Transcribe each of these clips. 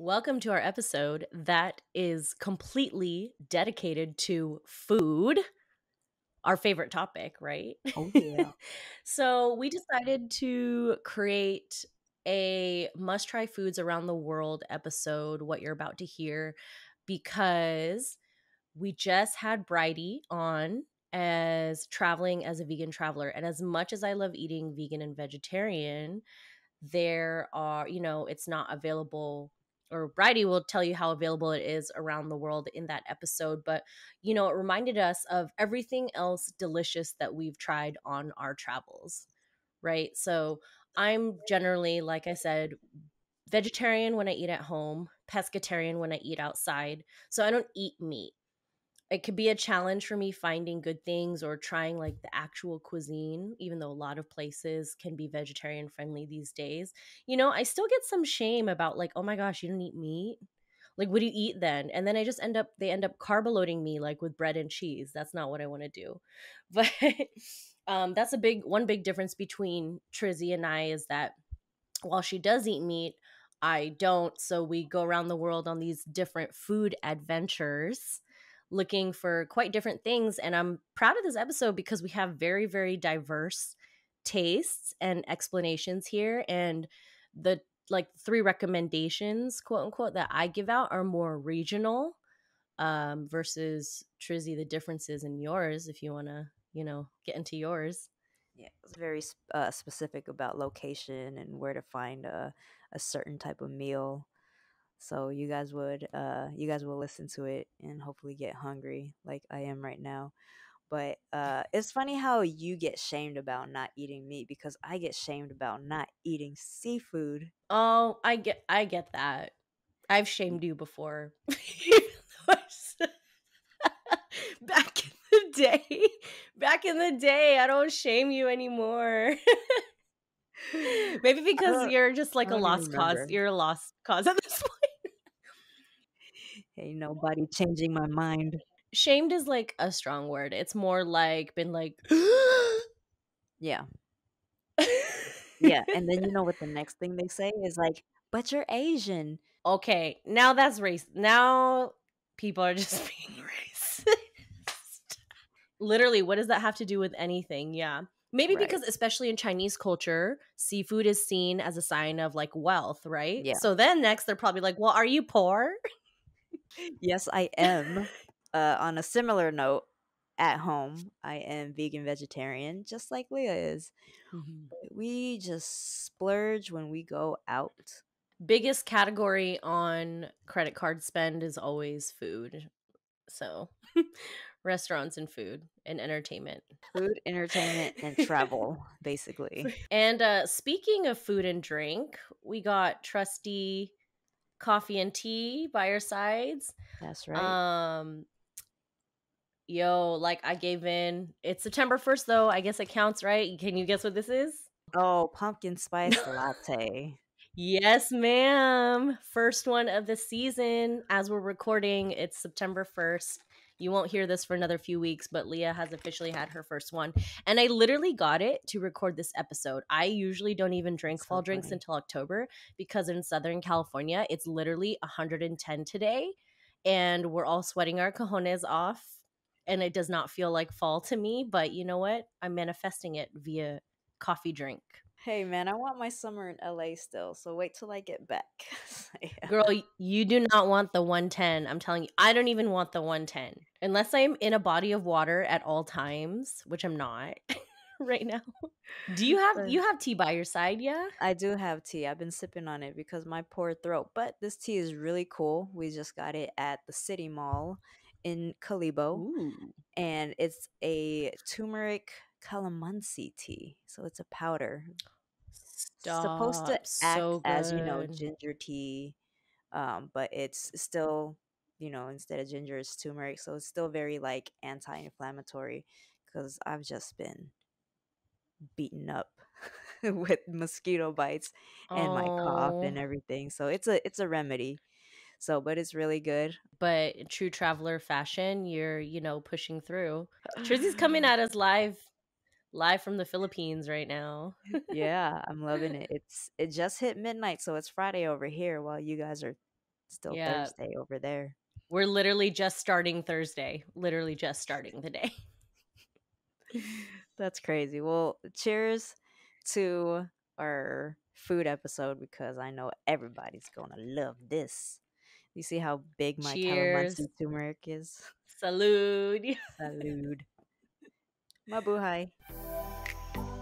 Welcome to our episode that is completely dedicated to food, our favorite topic, right? Oh, yeah. so, we decided to create a must try foods around the world episode, what you're about to hear, because we just had Brighde on as traveling as a vegan traveler. And as much as I love eating vegan and vegetarian, there are, you know, it's not available or Brighde will tell you how available it is around the world in that episode. But, you know, it reminded us of everything else delicious that we've tried on our travels, right? So I'm generally, like I said, vegetarian when I eat at home, pescatarian when I eat outside. So I don't eat meat it could be a challenge for me finding good things or trying like the actual cuisine even though a lot of places can be vegetarian friendly these days. You know i still get some shame about like oh my gosh you don't eat meat? Like what do you eat then? And then i just end up they end up carb loading me like with bread and cheese. That's not what i want to do. But um that's a big one big difference between trizzy and i is that while she does eat meat i don't. So we go around the world on these different food adventures looking for quite different things. And I'm proud of this episode because we have very, very diverse tastes and explanations here. And the like three recommendations, quote unquote, that I give out are more regional um, versus Trizzy, the differences in yours, if you want to, you know, get into yours. Yeah, it's very uh, specific about location and where to find a, a certain type of meal so you guys would uh you guys will listen to it and hopefully get hungry like I am right now. But uh it's funny how you get shamed about not eating meat because I get shamed about not eating seafood. Oh, I get I get that. I've shamed you before. back in the day. Back in the day, I don't shame you anymore. Maybe because you're just like a lost cause. You're a lost cause at this point. Ain't nobody changing my mind. Shamed is like a strong word. It's more like been like Yeah. yeah. And then you know what the next thing they say is like, but you're Asian. Okay. Now that's race. Now people are just being racist. Literally, what does that have to do with anything? Yeah. Maybe right. because, especially in Chinese culture, seafood is seen as a sign of like wealth, right? Yeah. So then next, they're probably like, well, are you poor? yes, I am. Uh, on a similar note, at home, I am vegan vegetarian, just like Leah is. Mm-hmm. We just splurge when we go out. Biggest category on credit card spend is always food. So, restaurants and food and entertainment. Food, entertainment, and travel, basically. And uh, speaking of food and drink, we got trusty coffee and tea by our sides. That's right. Um yo, like I gave in. It's September 1st though. I guess it counts, right? Can you guess what this is? Oh, pumpkin spice latte. Yes, ma'am. First one of the season. As we're recording, it's September 1st. You won't hear this for another few weeks, but Leah has officially had her first one. And I literally got it to record this episode. I usually don't even drink so fall funny. drinks until October because in Southern California, it's literally 110 today. And we're all sweating our cojones off. And it does not feel like fall to me. But you know what? I'm manifesting it via coffee drink. Hey man, I want my summer in LA still, so wait till I get back. yeah. Girl, you do not want the 110. I'm telling you, I don't even want the 110 unless I'm in a body of water at all times, which I'm not right now. Do you have you have tea by your side? Yeah, I do have tea. I've been sipping on it because my poor throat. But this tea is really cool. We just got it at the City Mall in Kalibo, Ooh. and it's a turmeric calamansi tea. So it's a powder. Stop. Supposed to act so as you know ginger tea, um, but it's still you know instead of ginger it's turmeric, so it's still very like anti-inflammatory. Because I've just been beaten up with mosquito bites and oh. my cough and everything. So it's a it's a remedy. So, but it's really good. But true traveler fashion, you're you know pushing through. Trizzy's coming at us live live from the Philippines right now. yeah, I'm loving it. It's it just hit midnight, so it's Friday over here while you guys are Still yeah. Thursday over there. We're literally just starting Thursday. Literally just starting the day. That's crazy. Well, cheers to our food episode because I know everybody's gonna love this. You see how big my Cheers. calamansi turmeric is? Salud. Salud. Mabuhay.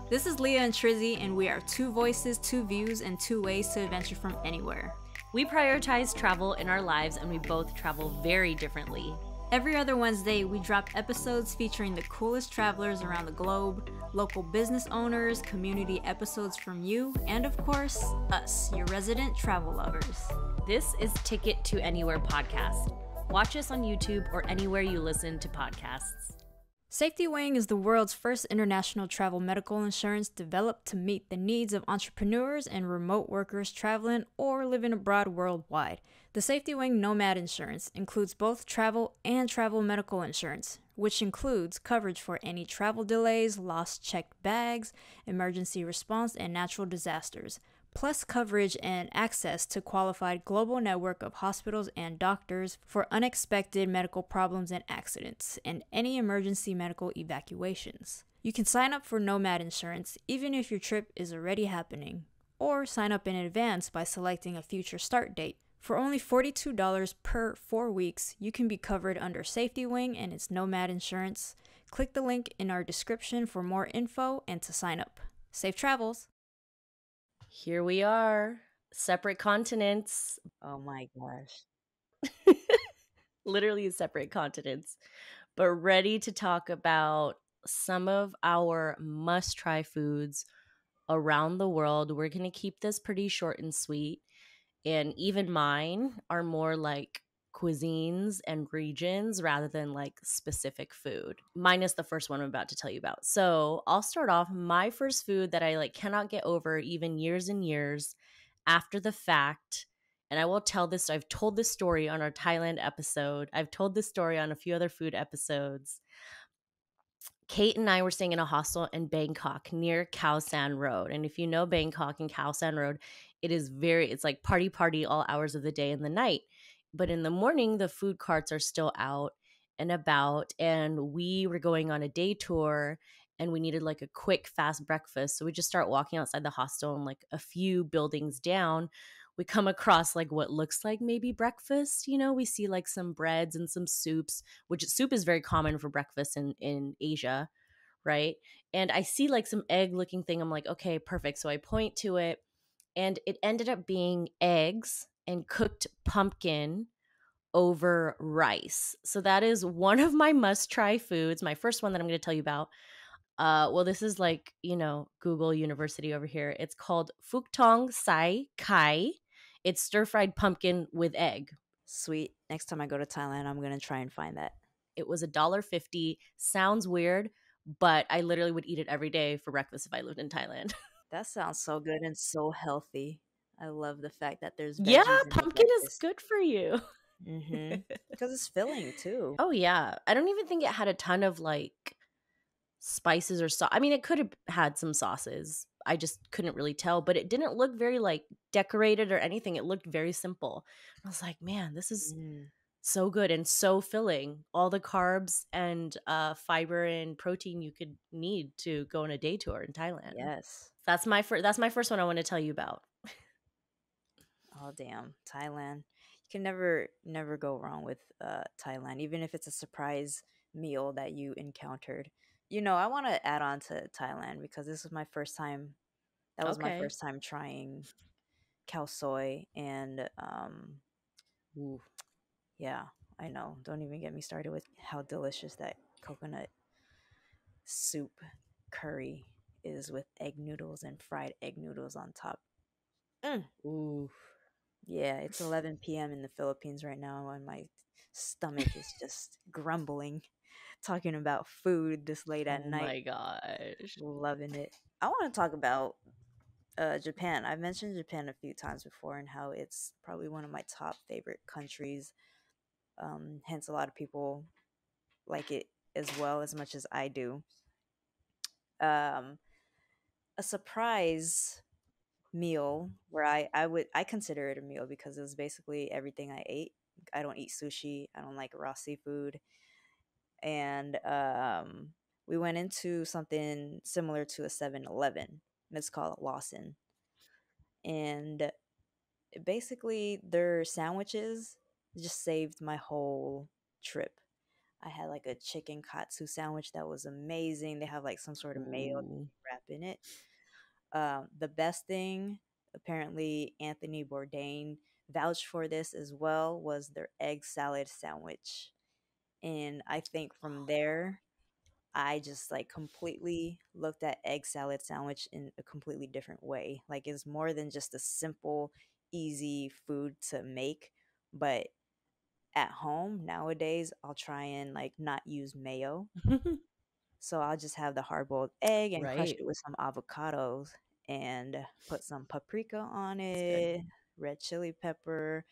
This is Leah and Trizzy, and we are two voices, two views, and two ways to adventure from anywhere. We prioritize travel in our lives, and we both travel very differently. Every other Wednesday, we drop episodes featuring the coolest travelers around the globe, local business owners, community episodes from you, and of course, us, your resident travel lovers. This is Ticket to Anywhere podcast. Watch us on YouTube or anywhere you listen to podcasts. Safety Wing is the world's first international travel medical insurance developed to meet the needs of entrepreneurs and remote workers traveling or living abroad worldwide. The Safety Wing Nomad Insurance includes both travel and travel medical insurance, which includes coverage for any travel delays, lost checked bags, emergency response, and natural disasters plus coverage and access to qualified global network of hospitals and doctors for unexpected medical problems and accidents and any emergency medical evacuations. You can sign up for Nomad Insurance even if your trip is already happening, or sign up in advance by selecting a future start date. For only $42 per 4 weeks, you can be covered under Safety Wing and its Nomad Insurance. Click the link in our description for more info and to sign up. Safe travels! Here we are, separate continents. Oh my gosh. Literally separate continents, but ready to talk about some of our must try foods around the world. We're going to keep this pretty short and sweet. And even mine are more like cuisines and regions rather than like specific food minus the first one i'm about to tell you about so i'll start off my first food that i like cannot get over even years and years after the fact and i will tell this i've told this story on our thailand episode i've told this story on a few other food episodes Kate and I were staying in a hostel in Bangkok near Khao San Road. And if you know Bangkok and Khao San Road, it is very, it's like party, party all hours of the day and the night. But in the morning, the food carts are still out and about. And we were going on a day tour and we needed like a quick, fast breakfast. So we just start walking outside the hostel and like a few buildings down. We come across like what looks like maybe breakfast. You know, we see like some breads and some soups, which soup is very common for breakfast in, in Asia, right? And I see like some egg looking thing. I'm like, okay, perfect. So I point to it and it ended up being eggs and cooked pumpkin over rice. So that is one of my must try foods. My first one that I'm going to tell you about. Uh, well, this is like, you know, Google University over here. It's called Phuc Tong Sai Kai. It's stir fried pumpkin with egg. Sweet. Next time I go to Thailand, I'm going to try and find that. It was a dollar fifty. Sounds weird, but I literally would eat it every day for breakfast if I lived in Thailand. that sounds so good and so healthy. I love the fact that there's yeah, pumpkin is good for you mm-hmm. because it's filling too. Oh yeah, I don't even think it had a ton of like spices or sauce. I mean, it could have had some sauces. I just couldn't really tell, but it didn't look very like decorated or anything. It looked very simple. I was like, man, this is mm. so good and so filling. All the carbs and uh, fiber and protein you could need to go on a day tour in Thailand. Yes, that's my first. That's my first one I want to tell you about. Oh damn, Thailand. You can never never go wrong with uh Thailand, even if it's a surprise meal that you encountered. You know, I want to add on to Thailand because this was my first time that was okay. my first time trying khao soi and um ooh, yeah, I know. Don't even get me started with how delicious that coconut soup curry is with egg noodles and fried egg noodles on top. Mm. Ooh. Yeah, it's 11 p.m. in the Philippines right now, and my stomach is just grumbling talking about food this late at oh night. Oh my gosh. Loving it. I want to talk about uh, Japan. I've mentioned Japan a few times before and how it's probably one of my top favorite countries. Um, hence, a lot of people like it as well as much as I do. Um, a surprise meal where I I would I consider it a meal because it was basically everything I ate. I don't eat sushi. I don't like raw seafood. And um we went into something similar to a 7-Eleven. It's called Lawson. And basically their sandwiches just saved my whole trip. I had like a chicken katsu sandwich that was amazing. They have like some sort of mayo wrap in it. Um, the best thing, apparently, Anthony Bourdain vouched for this as well, was their egg salad sandwich. And I think from there, I just like completely looked at egg salad sandwich in a completely different way. Like it's more than just a simple, easy food to make, but at home nowadays I'll try and like not use mayo. so I'll just have the hard boiled egg and right. crush it with some avocados and put some paprika on it, red chili pepper,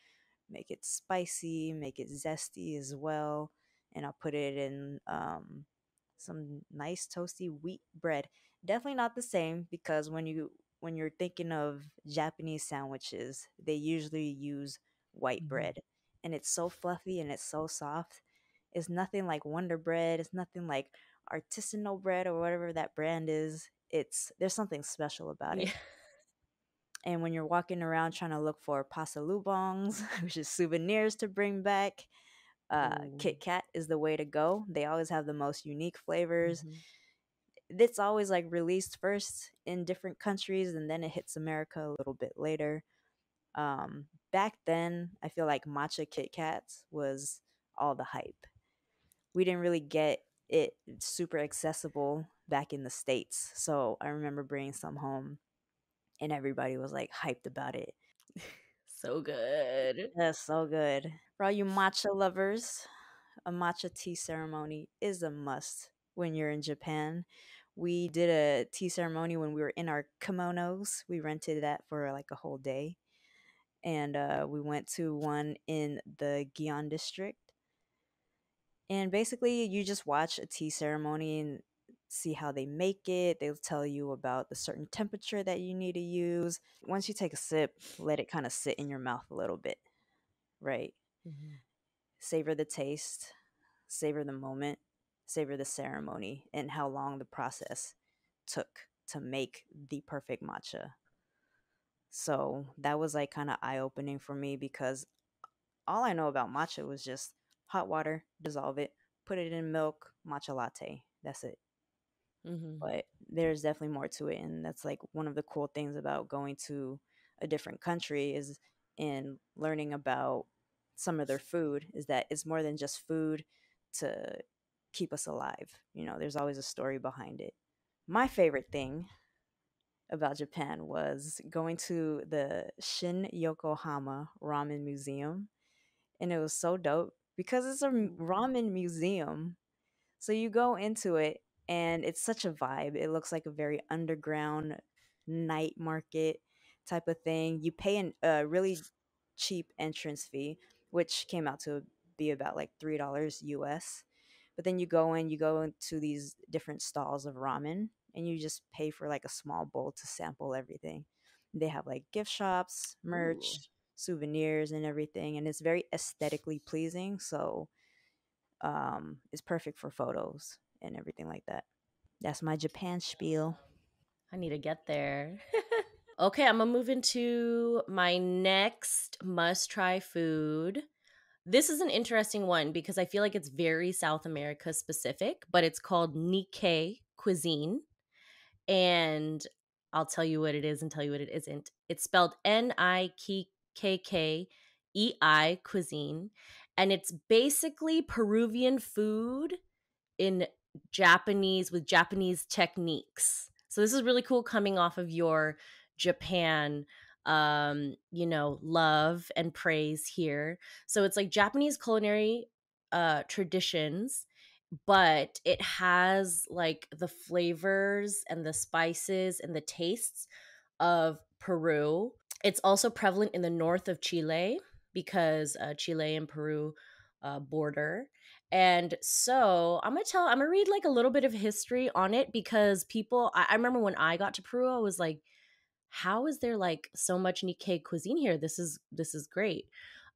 make it spicy, make it zesty as well. And I'll put it in um, some nice toasty wheat bread. Definitely not the same because when you when you're thinking of Japanese sandwiches, they usually use white mm-hmm. bread and it's so fluffy and it's so soft. It's nothing like Wonder Bread. It's nothing like artisanal bread or whatever that brand is. It's there's something special about it. And when you're walking around trying to look for pasalubongs, which is souvenirs to bring back, uh, Kit Kat is the way to go. They always have the most unique flavors. Mm-hmm. It's always like released first in different countries and then it hits America a little bit later. Um, back then, I feel like matcha Kit Kats was all the hype. We didn't really get it super accessible back in the States. So I remember bringing some home and everybody was like hyped about it. so good. That's so good. For all you matcha lovers, a matcha tea ceremony is a must when you're in Japan. We did a tea ceremony when we were in our kimonos. We rented that for like a whole day and uh, we went to one in the Gion district. And basically, you just watch a tea ceremony and see how they make it. They'll tell you about the certain temperature that you need to use. Once you take a sip, let it kind of sit in your mouth a little bit, right? Mm-hmm. Savor the taste, savor the moment, savor the ceremony, and how long the process took to make the perfect matcha. So that was like kind of eye opening for me because all I know about matcha was just hot water, dissolve it, put it in milk, matcha latte. That's it. Mm-hmm. But there's definitely more to it. And that's like one of the cool things about going to a different country is in learning about some of their food is that it's more than just food to keep us alive. You know, there's always a story behind it. My favorite thing about Japan was going to the Shin Yokohama Ramen Museum. And it was so dope because it's a ramen museum. So you go into it and it's such a vibe. It looks like a very underground night market type of thing. You pay a really cheap entrance fee, which came out to be about like $3 US. But then you go in, you go into these different stalls of ramen and you just pay for like a small bowl to sample everything. They have like gift shops, merch, Ooh. souvenirs, and everything, and it's very aesthetically pleasing. So, um, it's perfect for photos and everything like that. That's my Japan spiel. I need to get there. okay, I'm gonna move into my next must try food. This is an interesting one because I feel like it's very South America specific, but it's called Nikkei cuisine and I'll tell you what it is and tell you what it isn't. It's spelled N I K K E I cuisine, and it's basically Peruvian food in Japanese with Japanese techniques. So this is really cool coming off of your Japan um you know love and praise here so it's like japanese culinary uh traditions but it has like the flavors and the spices and the tastes of Peru. It's also prevalent in the north of Chile because uh, Chile and Peru uh, border. And so I'm gonna tell, I'm gonna read like a little bit of history on it because people, I, I remember when I got to Peru, I was like, how is there like so much Nikkei cuisine here? This is this is great.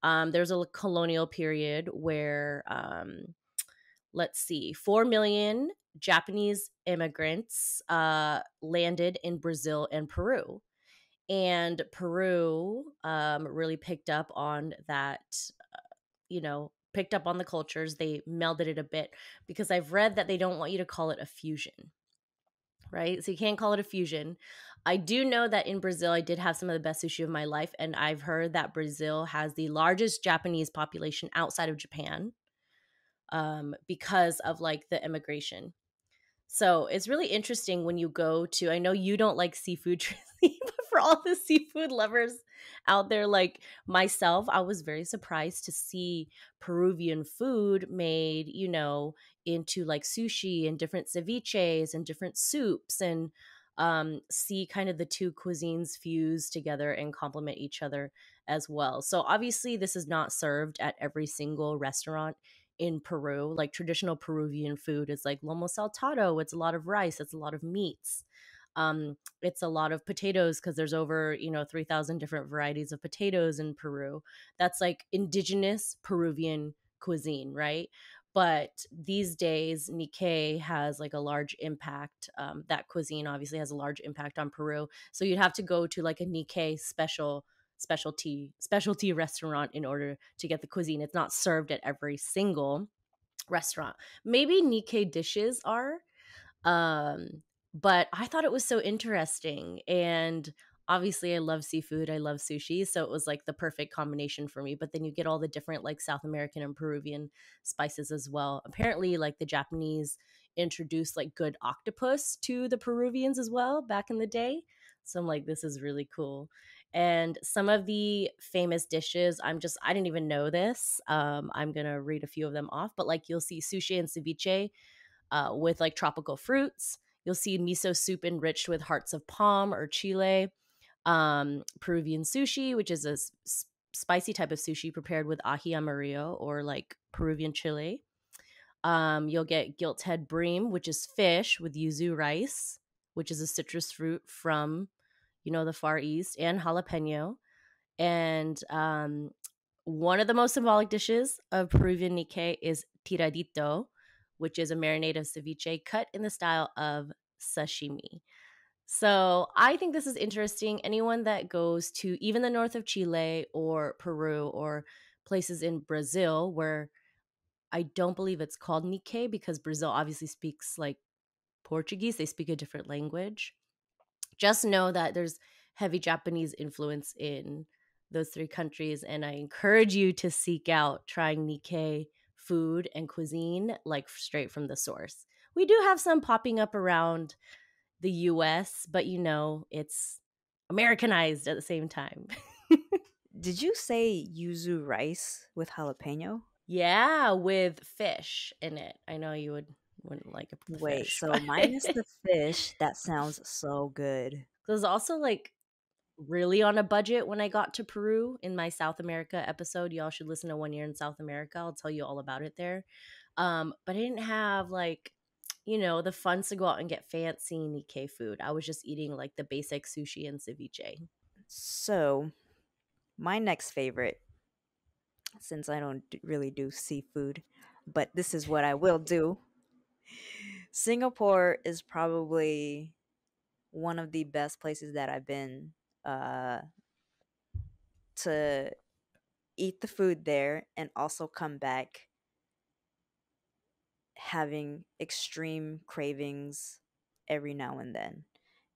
Um, there's a colonial period where um, let's see, 4 million Japanese immigrants uh, landed in Brazil and Peru. And Peru um, really picked up on that, uh, you know, picked up on the cultures. They melded it a bit because I've read that they don't want you to call it a fusion, right? So you can't call it a fusion. I do know that in Brazil, I did have some of the best sushi of my life. And I've heard that Brazil has the largest Japanese population outside of Japan um, because of like the immigration. So it's really interesting when you go to, I know you don't like seafood, but for all the seafood lovers out there like myself, I was very surprised to see Peruvian food made, you know, into like sushi and different ceviches and different soups and um, see kind of the two cuisines fuse together and complement each other as well. So obviously, this is not served at every single restaurant in Peru, like traditional Peruvian food is like lomo saltado. It's a lot of rice. It's a lot of meats. Um, it's a lot of potatoes because there's over you know 3000 different varieties of potatoes in peru that's like indigenous peruvian cuisine right but these days nikkei has like a large impact um, that cuisine obviously has a large impact on peru so you'd have to go to like a nikkei special specialty specialty restaurant in order to get the cuisine. It's not served at every single restaurant. Maybe Nikkei dishes are, um, but I thought it was so interesting and obviously I love seafood, I love sushi, so it was like the perfect combination for me. But then you get all the different like South American and Peruvian spices as well. Apparently like the Japanese introduced like good octopus to the Peruvians as well back in the day. So I'm like this is really cool and some of the famous dishes i'm just i didn't even know this um, i'm gonna read a few of them off but like you'll see sushi and ceviche uh, with like tropical fruits you'll see miso soup enriched with hearts of palm or chile um, peruvian sushi which is a s- spicy type of sushi prepared with ají amarillo or like peruvian chile um, you'll get gilt head bream which is fish with yuzu rice which is a citrus fruit from you know, the Far East, and jalapeno. And um, one of the most symbolic dishes of Peruvian Nikkei is tiradito, which is a marinade of ceviche cut in the style of sashimi. So I think this is interesting. Anyone that goes to even the north of Chile or Peru or places in Brazil where I don't believe it's called Nikkei because Brazil obviously speaks like Portuguese, they speak a different language just know that there's heavy Japanese influence in those three countries. And I encourage you to seek out trying Nikkei food and cuisine, like straight from the source. We do have some popping up around the US, but you know, it's Americanized at the same time. Did you say yuzu rice with jalapeno? Yeah, with fish in it. I know you would wouldn't like a Wait, fish. so minus the fish, that sounds so good. There's also like really on a budget when I got to Peru in my South America episode. Y'all should listen to One Year in South America. I'll tell you all about it there. Um, but I didn't have like, you know, the funds to go out and get fancy Nikkei food. I was just eating like the basic sushi and ceviche. So, my next favorite, since I don't really do seafood, but this is what I will do Singapore is probably one of the best places that I've been uh, to eat the food there and also come back having extreme cravings every now and then.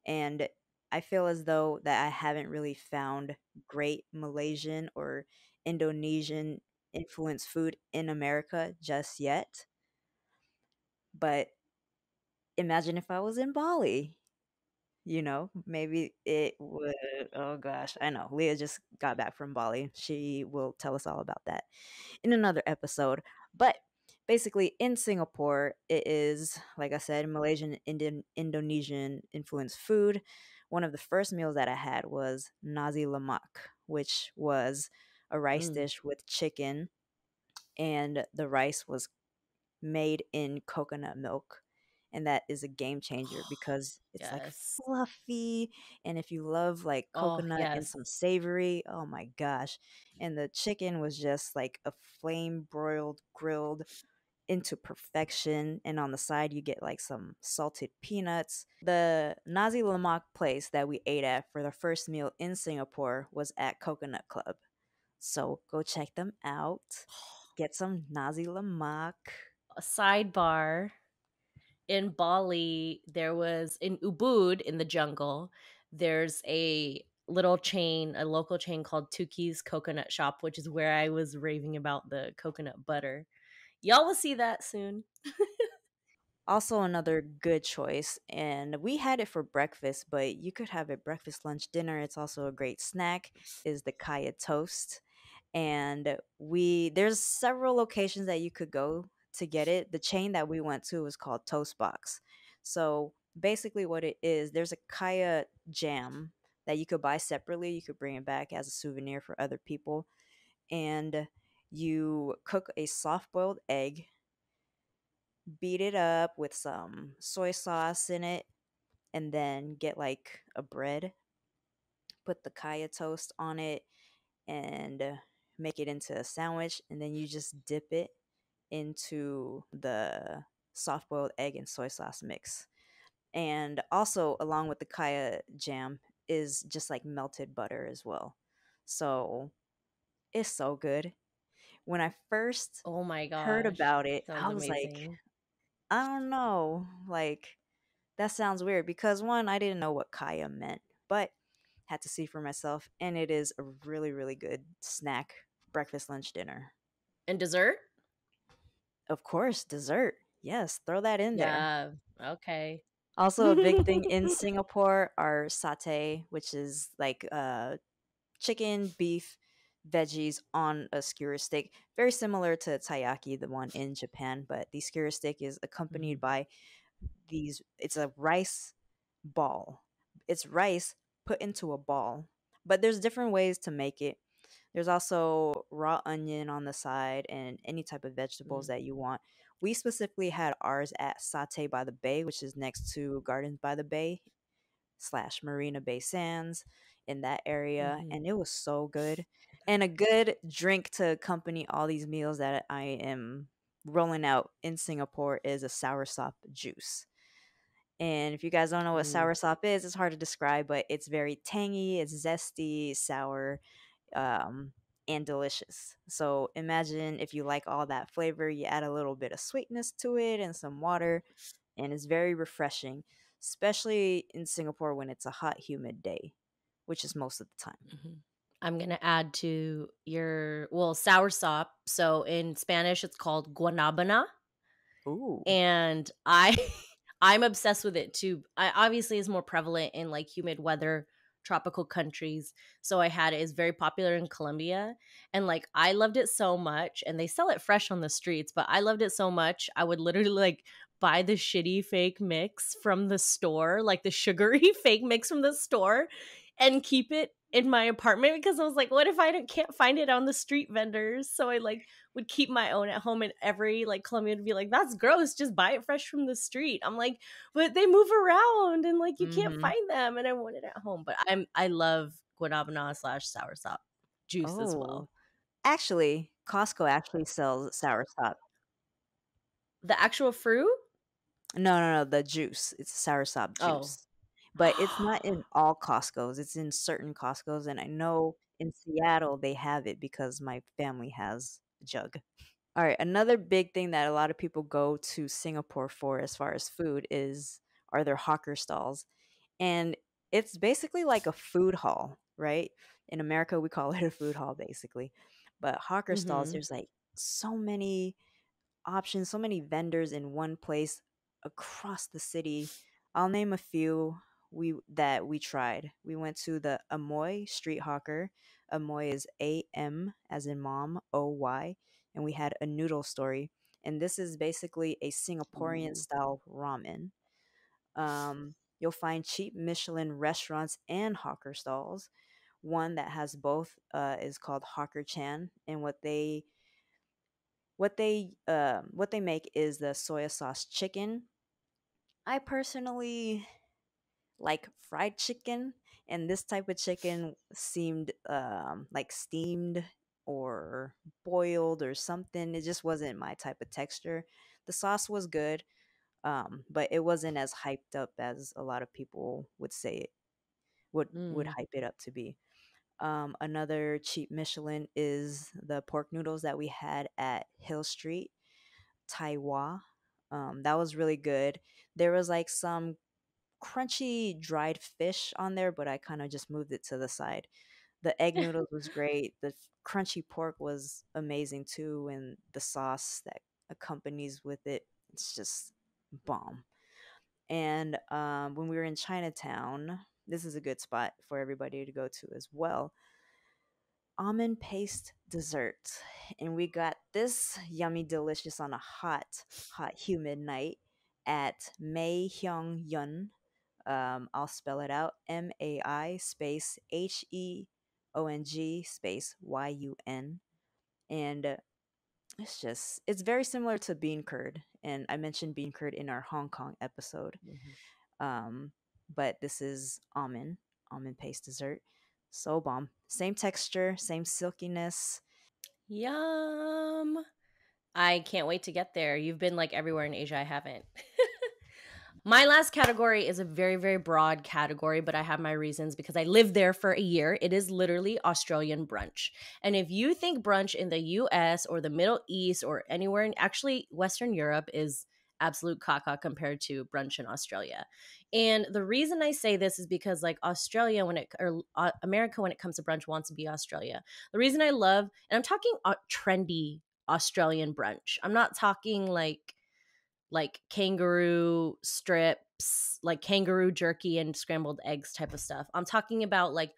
And I feel as though that I haven't really found great Malaysian or Indonesian influenced food in America just yet. But imagine if I was in Bali. You know, maybe it would. Oh gosh, I know. Leah just got back from Bali. She will tell us all about that in another episode. But basically, in Singapore, it is, like I said, Malaysian, Indian, Indonesian influenced food. One of the first meals that I had was nasi lemak, which was a rice mm. dish with chicken, and the rice was made in coconut milk and that is a game changer oh, because it's yes. like fluffy and if you love like oh, coconut oh, yes. and some savory oh my gosh and the chicken was just like a flame broiled grilled into perfection and on the side you get like some salted peanuts. The nasi lemak place that we ate at for the first meal in singapore was at coconut club. So go check them out. Get some nasi lemak. A sidebar in Bali, there was in Ubud in the jungle, there's a little chain, a local chain called Tukies Coconut Shop, which is where I was raving about the coconut butter. Y'all will see that soon. also another good choice and we had it for breakfast but you could have it breakfast lunch dinner it's also a great snack is the kaya toast and we there's several locations that you could go to get it. The chain that we went to was called Toastbox. So basically, what it is, there's a kaya jam that you could buy separately. You could bring it back as a souvenir for other people. And you cook a soft boiled egg, beat it up with some soy sauce in it, and then get like a bread, put the kaya toast on it, and uh, make it into a sandwich. And then you just dip it into the soft boiled egg and soy sauce mix. And also, along with the kaya jam, is just like melted butter as well. So it's so good. When I first oh my god heard about it, Sounds I was amazing. like, I don't know, like that sounds weird because one, I didn't know what kaya meant, but had to see for myself, and it is a really really good snack, breakfast, lunch, dinner, and dessert. Of course, dessert. Yes, throw that in there. Yeah. Okay. Also, a big thing in Singapore are satay, which is like uh, chicken, beef, veggies on a skewer stick. Very similar to taiyaki, the one in Japan, but the skewer stick is accompanied mm. by these. It's a rice ball. It's rice put into a ball, but there's different ways to make it. There's also raw onion on the side and any type of vegetables mm. that you want. We specifically had ours at Satay by the Bay, which is next to Gardens by the Bay slash Marina Bay Sands in that area, mm. and it was so good. And a good drink to accompany all these meals that I am rolling out in Singapore is a soursop juice. And if you guys don't know what mm. soursop is, it's hard to describe, but it's very tangy, it's zesty, sour, um, and delicious. So imagine if you like all that flavor, you add a little bit of sweetness to it and some water, and it's very refreshing, especially in Singapore when it's a hot, humid day, which is most of the time. Mm-hmm. I'm going to add to your, well, soursop. So in Spanish, it's called guanabana. Ooh. And I. I'm obsessed with it too. I obviously is more prevalent in like humid weather tropical countries. So I had it. It's very popular in Colombia. And like I loved it so much. And they sell it fresh on the streets, but I loved it so much. I would literally like buy the shitty fake mix from the store, like the sugary fake mix from the store, and keep it in my apartment because I was like, what if I can't find it on the street vendors? So I like would keep my own at home, and every like Colombian would be like, "That's gross. Just buy it fresh from the street." I'm like, but they move around, and like you mm-hmm. can't find them, and I want it at home. But I'm I love guanabana slash soursop juice oh. as well. Oh. Actually, Costco actually sells soursop. The actual fruit? No, no, no. The juice. It's soursop oh. juice. Oh but it's not in all Costco's. It's in certain Costco's, and I know in Seattle they have it because my family has a jug. All right, another big thing that a lot of people go to Singapore for as far as food is are their hawker stalls. And it's basically like a food hall, right? In America we call it a food hall basically. But hawker mm-hmm. stalls there's like so many options, so many vendors in one place across the city. I'll name a few we that we tried. We went to the Amoy Street Hawker. Amoy is A M as in mom, O Y, and we had a noodle story. And this is basically a Singaporean style ramen. Um, you'll find cheap Michelin restaurants and hawker stalls. One that has both uh, is called Hawker Chan, and what they what they uh, what they make is the soy sauce chicken I personally like fried chicken, and this type of chicken seemed um, like steamed or boiled or something. It just wasn't my type of texture. The sauce was good, um, but it wasn't as hyped up as a lot of people would say it would mm. would hype it up to be. Um, another cheap Michelin is the pork noodles that we had at Hill Street, Tai Hwa. Um, that was really good. There was like some crunchy dried fish on there, but I kind of just moved it to the side. The egg noodles was great. The crunchy pork was amazing too, and the sauce that accompanies with it, it's just bomb. And um, when we were in Chinatown, this is a good spot for everybody to go to as well. Almond paste dessert. And we got this yummy delicious on a hot, hot, humid night at Mei Heong Yuen. Um, I'll spell it out M A I space H E O N G space Y U N. And it's just, it's very similar to bean curd. And I mentioned bean curd in our Hong Kong episode. Mm-hmm. Um, but this is almond almond paste dessert. So bomb. Same texture, same silkiness. Yum. I can't wait to get there. You've been like everywhere in Asia. I haven't. my last category is a very, very broad category, but I have my reasons because I lived there for a year. It is literally Australian brunch. And if you think brunch in the US or the Middle East or anywhere in actually Western Europe is absolute caca compared to brunch in Australia. And the reason I say this is because like Australia when it or uh, America when it comes to brunch wants to be Australia. The reason I love and I'm talking uh, trendy Australian brunch. I'm not talking like like kangaroo strips, like kangaroo jerky and scrambled eggs type of stuff. I'm talking about like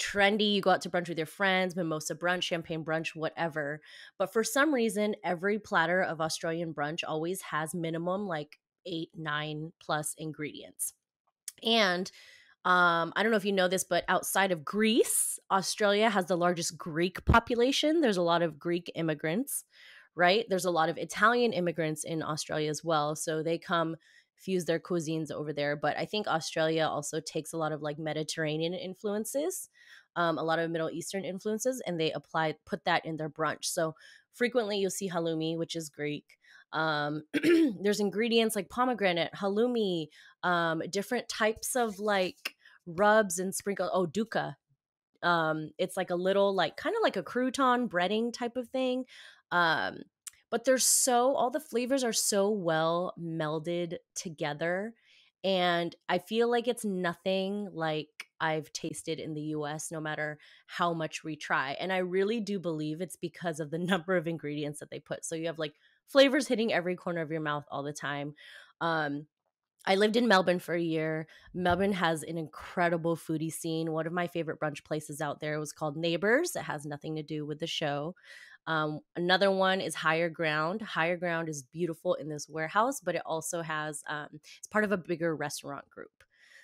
trendy. You go out to brunch with your friends, mimosa brunch, champagne brunch, whatever. But for some reason, every platter of Australian brunch always has minimum like eight, nine plus ingredients. And um, I don't know if you know this, but outside of Greece, Australia has the largest Greek population. There's a lot of Greek immigrants, right? There's a lot of Italian immigrants in Australia as well. So they come fuse their cuisines over there. But I think Australia also takes a lot of like Mediterranean influences, um, a lot of Middle Eastern influences, and they apply put that in their brunch. So frequently you'll see halloumi, which is Greek. Um, there's ingredients like pomegranate, halloumi, um, different types of like rubs and sprinkle. Oh, dukkha. Um, it's like a little like kind of like a crouton breading type of thing. Um, but they're so all the flavors are so well melded together and i feel like it's nothing like i've tasted in the us no matter how much we try and i really do believe it's because of the number of ingredients that they put so you have like flavors hitting every corner of your mouth all the time um I lived in Melbourne for a year. Melbourne has an incredible foodie scene. One of my favorite brunch places out there was called Neighbors. It has nothing to do with the show. Um, another one is Higher Ground. Higher Ground is beautiful in this warehouse, but it also has, um, it's part of a bigger restaurant group.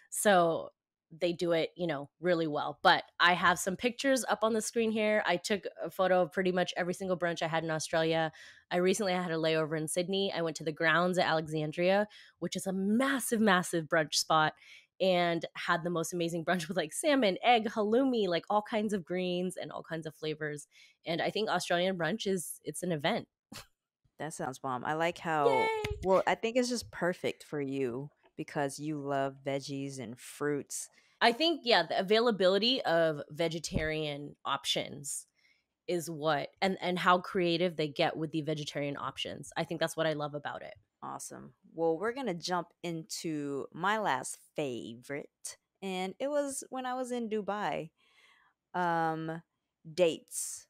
So they do it, you know, really well. But I have some pictures up on the screen here. I took a photo of pretty much every single brunch I had in Australia. I recently had a layover in Sydney. I went to the grounds at Alexandria, which is a massive, massive brunch spot and had the most amazing brunch with like salmon, egg, halloumi, like all kinds of greens and all kinds of flavors. And I think Australian brunch is it's an event. That sounds bomb. I like how Yay! well, I think it's just perfect for you because you love veggies and fruits. I think yeah, the availability of vegetarian options is what and and how creative they get with the vegetarian options. I think that's what I love about it. Awesome. Well, we're going to jump into my last favorite and it was when I was in Dubai. Um dates.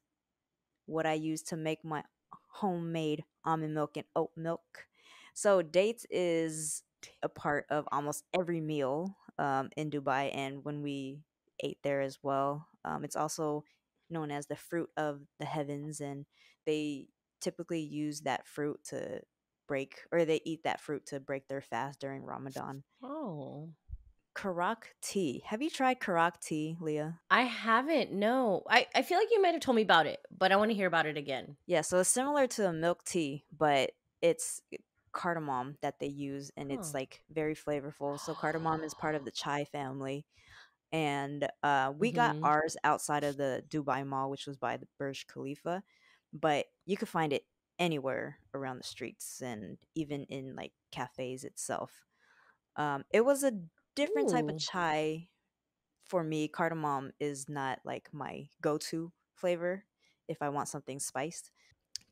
What I use to make my homemade almond milk and oat milk. So dates is a part of almost every meal um, in Dubai, and when we ate there as well, um, it's also known as the fruit of the heavens, and they typically use that fruit to break, or they eat that fruit to break their fast during Ramadan. Oh. Karak tea. Have you tried Karak tea, Leah? I haven't. No. I, I feel like you might have told me about it, but I want to hear about it again. Yeah, so it's similar to a milk tea, but it's cardamom that they use, and it's like very flavorful. So cardamom is part of the chai family, and uh, we got Mhm. ours outside of the Dubai Mall, which was by the Burj Khalifa, but you could find it anywhere around the streets and even in like cafes itself. Um, it was a different type of chai for me. Cardamom is not like my go-to flavor if I want something spiced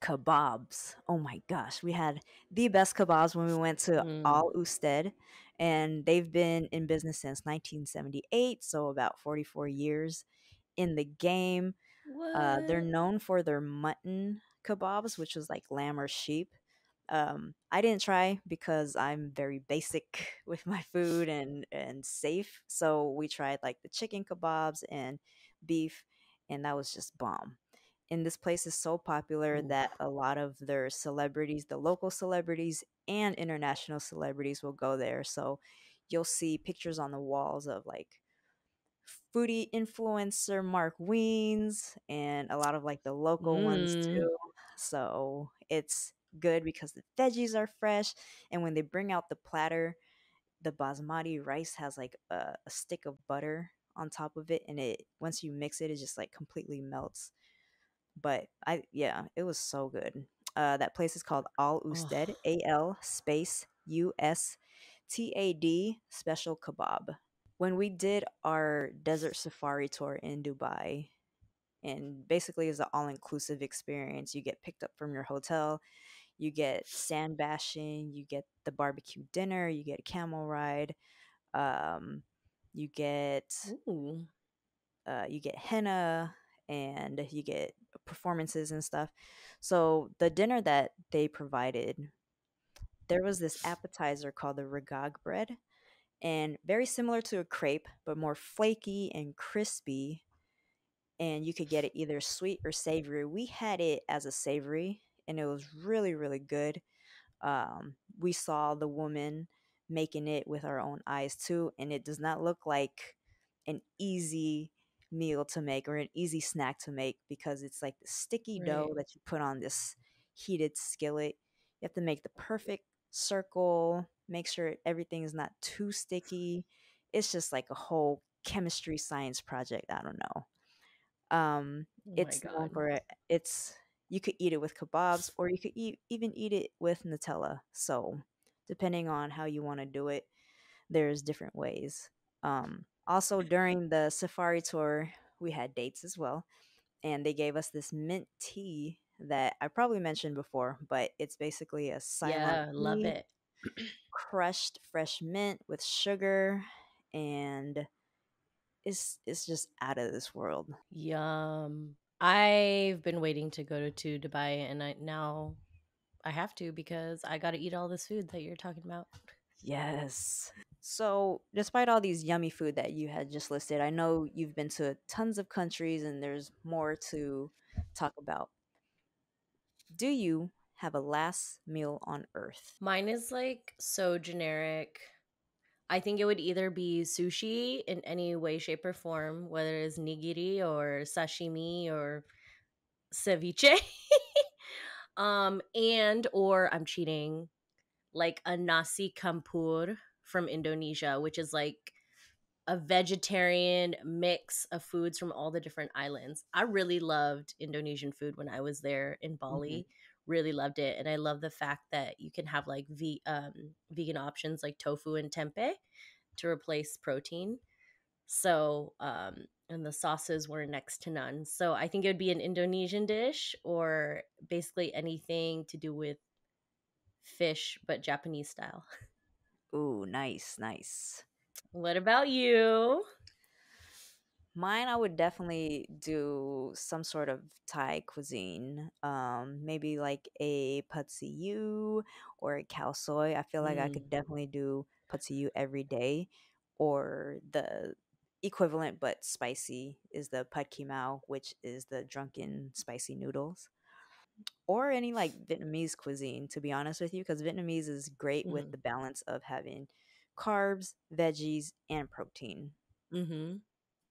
kebabs. Oh my gosh, we had the best kebabs when we went to Mm. Al Ustad, and they've been in business since 1978, so about 44 years in the game. Uh, they're known for their mutton kebabs, which was like lamb or sheep. Um, I didn't try because I'm very basic with my food and and safe. So we tried like the chicken kebabs and beef, and that was just bomb and this place is so popular Oof. that a lot of their celebrities, the local celebrities and international celebrities will go there. So you'll see pictures on the walls of like foodie influencer Mark Wiens and a lot of like the local ones Mm. too. So it's good because the veggies are fresh and when they bring out the platter, the basmati rice has like a, a stick of butter on top of it and it once you mix it it just like completely melts but I yeah, it was so good. Uh, that place is called Al Ustad. A L space U S T A D Special Kebab. When we did our desert safari tour in Dubai, and basically it's an all inclusive experience. You get picked up from your hotel, you get sand bashing, you get the barbecue dinner, you get a camel ride, um, you get uh, you get henna and you get performances and stuff. So the dinner that they provided, there was this appetizer called the regag bread, and very similar to a crepe, but more flaky and crispy. And you could get it either sweet or savory. We had it as a savory, and it was really, really good. Um, we saw the woman making it with our own eyes too, and it does not look like an easy meal to make or an easy snack to make because it's like the sticky dough that you put on this heated skillet. You have to make the perfect circle, make sure everything is not too sticky. It's just like a whole chemistry science project. I don't know. Um, Oh it's known for it. It's you could eat it with kebabs or you could eat, even eat it with Nutella. So, depending on how you want to do it, there's different ways. Um, also, during the safari tour, we had dates as well, and they gave us this mint tea that I probably mentioned before, but it's basically a Ceylon Yeah, love tea, it. crushed fresh mint with sugar, and it's it's just out of this world. Yum. I've been waiting to go to Dubai and I now I have to because I got to eat all this food that you're talking about. Yes. So, despite all these yummy food that you had just listed, I know you've been to tons of countries and there's more to talk about. Do you have a last meal on earth? Mine is like so generic. I think it would either be sushi in any way, shape, or form, whether it's nigiri or sashimi or ceviche. um, and or I'm cheating, like a nasi campur from Indonesia, which is like a vegetarian mix of foods from all the different islands. I really loved Indonesian food when I was there in Bali. Really loved it, and I love the fact that you can have like ve- um, vegan options like tofu and tempeh to replace protein. So, um, and the sauces were next to none. So I think it would be an Indonesian dish or basically anything to do with fish, but Japanese style. Ooh, nice, nice. What about you? Mine, I would definitely do some sort of Thai cuisine. Um, maybe like a pad see ew or a khao soi. I feel like I Mm, could definitely do pad see ew every day. Or the equivalent but spicy is the pad ki mao, which is the drunken spicy noodles. Or any like Vietnamese cuisine, to be honest with you, because Vietnamese is great with mhm, the balance of having carbs, veggies, and protein. Mm-hmm.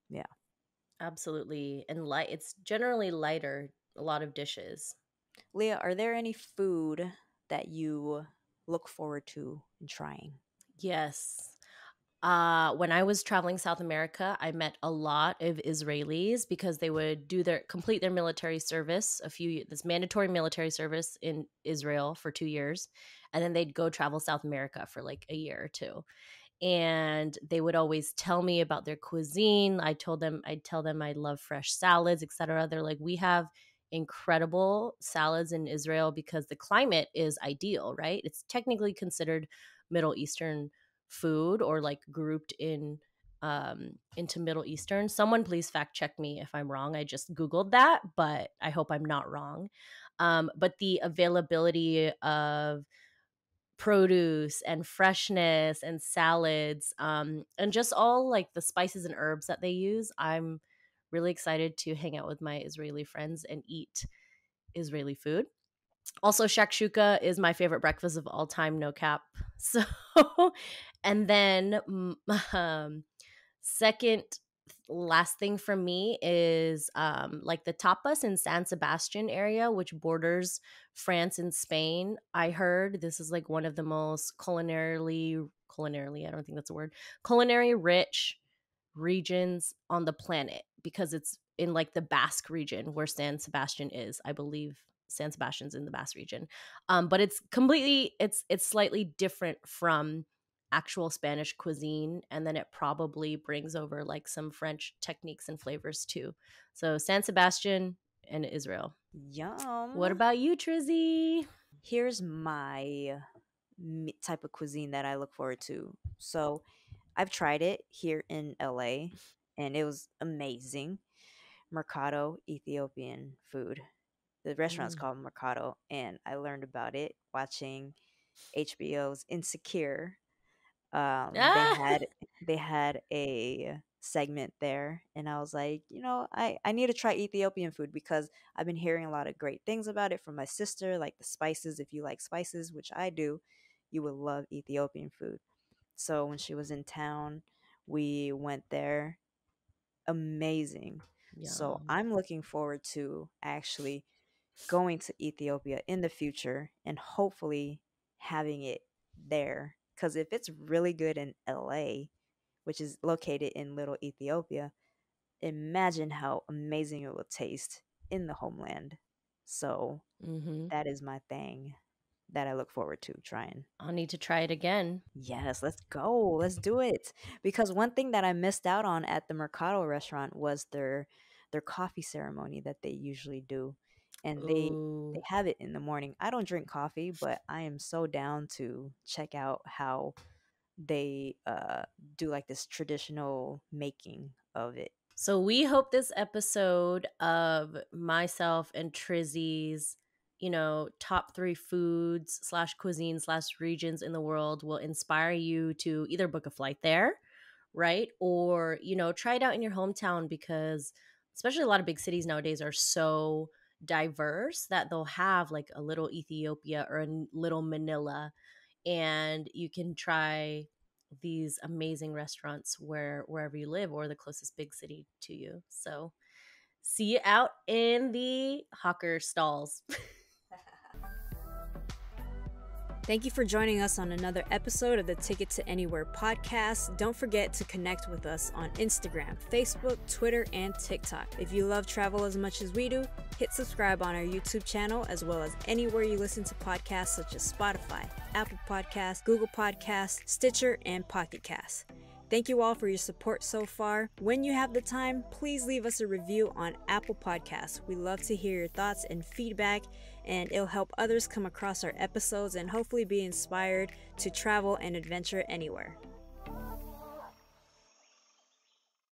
Yeah. Absolutely. And light it's generally lighter, a lot of dishes. Leah, are there any food that you look forward to trying? Yes. Uh, when I was traveling South America, I met a lot of Israelis because they would do their complete their military service, a few this mandatory military service in Israel for two years, and then they'd go travel South America for like a year or two. And they would always tell me about their cuisine. I told them I'd tell them I love fresh salads, etc. They're like, we have incredible salads in Israel because the climate is ideal, right? It's technically considered Middle Eastern food or like grouped in um, into Middle Eastern. Someone please fact check me if I'm wrong. I just Googled that, but I hope I'm not wrong. Um, but the availability of produce and freshness and salads um, and just all like the spices and herbs that they use, I'm really excited to hang out with my Israeli friends and eat Israeli food also shakshuka is my favorite breakfast of all time no cap. So and then um second last thing for me is um like the tapas in san sebastian area which borders france and spain i heard this is like one of the most culinarily culinarily i don't think that's a word culinary rich regions on the planet because it's in like the basque region where san sebastian is i believe San Sebastian's in the Basque region. Um, but it's completely it's it's slightly different from actual Spanish cuisine, and then it probably brings over like some French techniques and flavors too. So San Sebastian and Israel. Yum. What about you, Trizzy? Here's my type of cuisine that I look forward to. So I've tried it here in LA and it was amazing. Merkato Ethiopian food. The restaurant's mm. called Merkato, and I learned about it watching HBO's Insecure. Um, ah! They had they had a segment there, and I was like, you know, I I need to try Ethiopian food because I've been hearing a lot of great things about it from my sister, like the spices. If you like spices, which I do, you would love Ethiopian food. So when she was in town, we went there. Amazing. Yum. So I'm looking forward to actually going to Ethiopia in the future and hopefully having it there. Because if it's really good in LA, which is located in Little Ethiopia, imagine how amazing it will taste in the homeland. So mm-hmm. that is my thing that I look forward to trying. I'll need to try it again. Yes, let's go. Let's do it. Because one thing that I missed out on at the Merkato restaurant was their their coffee ceremony that they usually do and they Ooh. they have it in the morning. I don't drink coffee, but I am so down to check out how they uh do like this traditional making of it. So we hope this episode of myself and Trizzy's, you know, top three foods slash cuisine slash regions in the world will inspire you to either book a flight there, right? Or, you know, try it out in your hometown because especially a lot of big cities nowadays are so diverse that they'll have like a little Ethiopia or a little Manila and you can try these amazing restaurants where wherever you live or the closest big city to you. So see you out in the hawker stalls. Thank you for joining us on another episode of the Ticket 2 Anywhere podcast. Don't forget to connect with us on Instagram, Facebook, Twitter, and TikTok. If you love travel as much as we do, hit subscribe on our YouTube channel as well as anywhere you listen to podcasts such as Spotify, Apple Podcasts, Google Podcasts, Stitcher, and Pocket Casts. Thank you all for your support so far. When you have the time, please leave us a review on Apple Podcasts. We love to hear your thoughts and feedback and it'll help others come across our episodes and hopefully be inspired to travel and adventure anywhere.